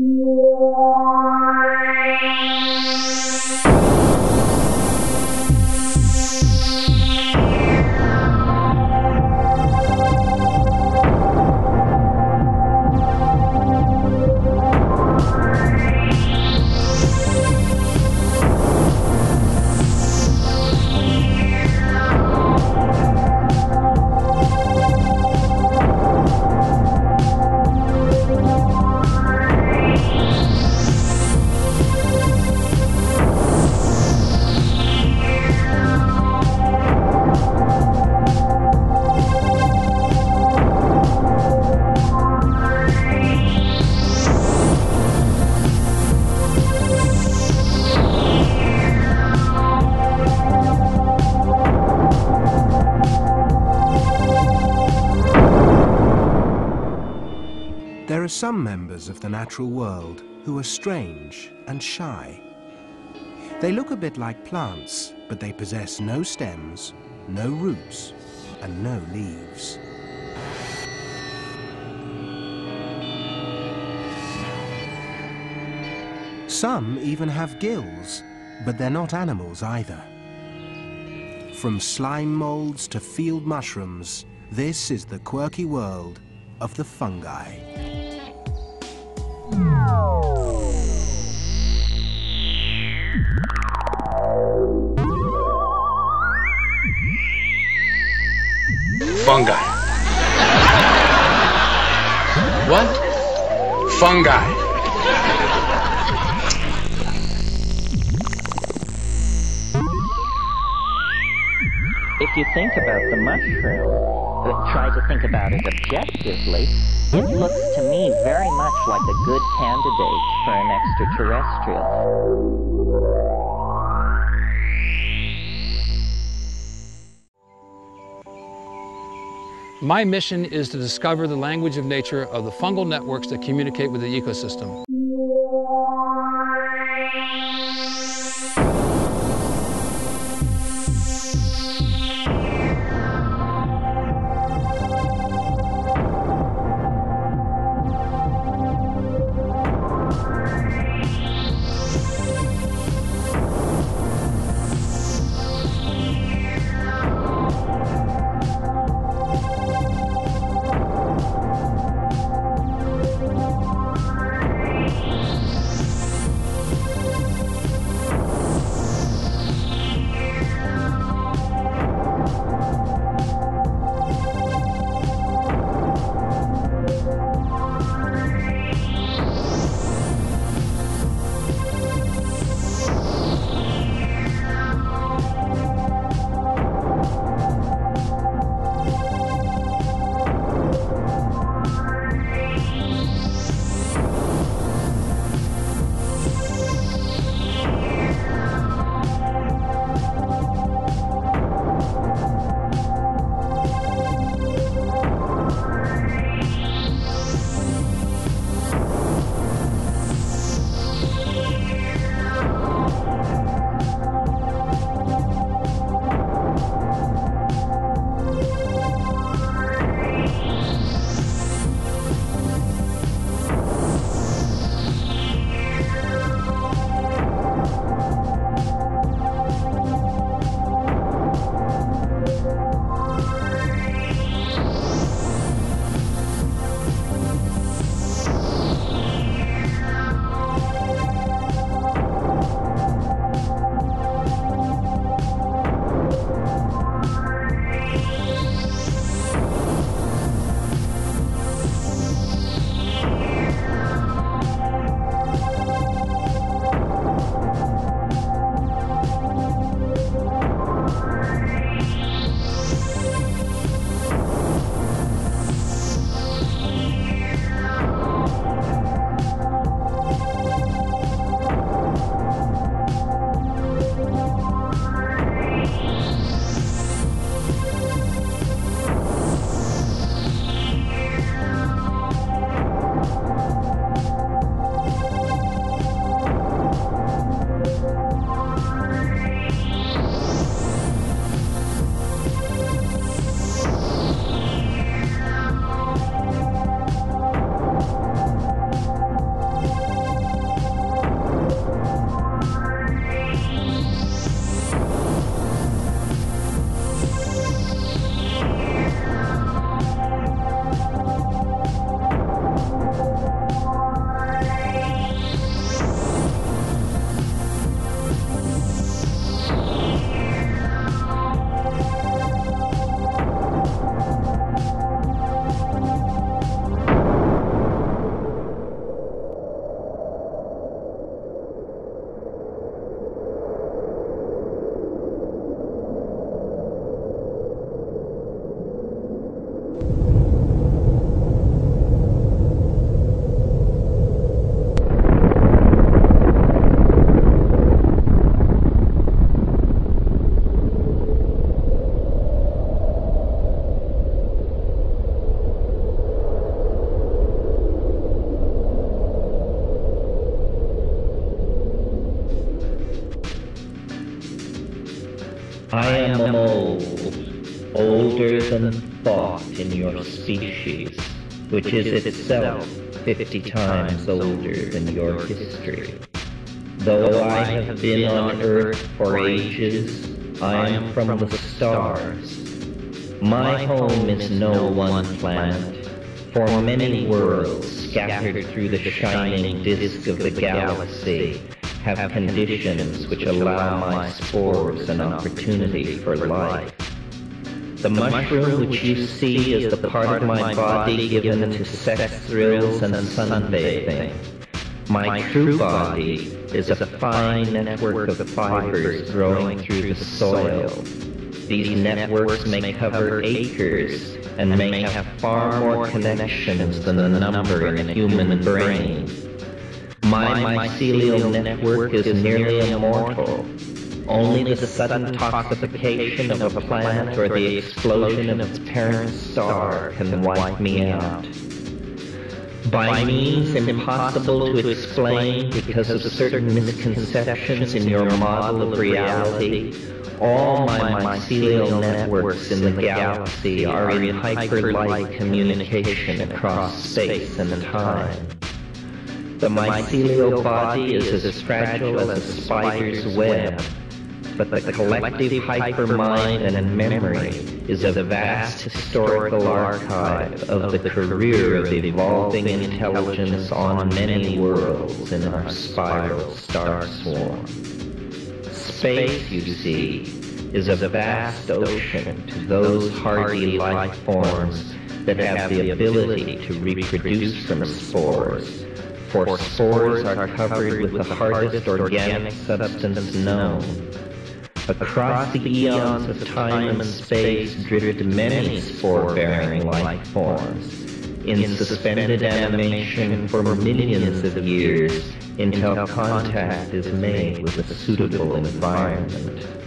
Yeah. Some members of the natural world who are strange and shy. They look a bit like plants, but they possess no stems, no roots, and no leaves. Some even have gills, but they're not animals either. From slime molds to field mushrooms, this is the quirky world of the fungi. Fungi. What? Fungi. If you think about the mushroom, try to think about it objectively, it looks to me very much like a good candidate for an extraterrestrial. My mission is to discover the language of nature of the fungal networks that communicate with the ecosystem. I am old, older than thought in your species, which is itself fifty times older than your history. Though I have been on Earth for ages, I am from the stars. My home is no one planet, for many worlds scattered through the shining disk of the galaxy have conditions which allow my spores an opportunity for life. The mushroom which you see is the part of my body given to sex thrills and sunbathing. My true body is a fine network of fibers growing through the soil. These networks may cover acres and may have far more connections than the number in a human brain. My mycelial network is nearly immortal. Only the sudden toxification of a planet or the explosion of its parent star can wipe me out. By means impossible to explain because of certain misconceptions in your model of reality, all my mycelial networks in the galaxy are in hyperlight communication across space and time. The mycelial body is as fragile as a spider's web, but the collective hypermind and memory is a vast historical archive of the career of the evolving intelligence on many worlds in our spiral star swarm. Space, you see, is a vast ocean to those hardy life forms that have the ability to reproduce from spores for spores are covered with the hardest organic substance known. Across the eons of time and space drifted many spore-bearing life forms, in suspended animation for millions of years until contact is made with a suitable environment.